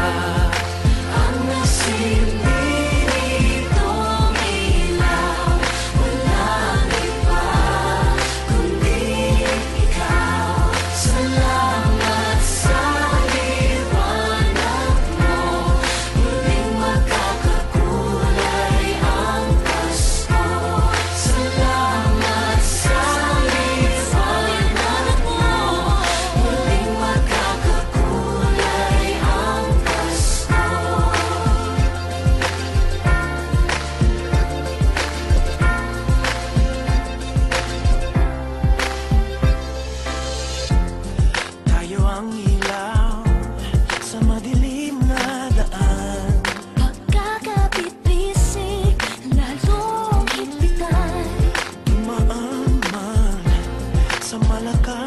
I'm not seeing Malaca.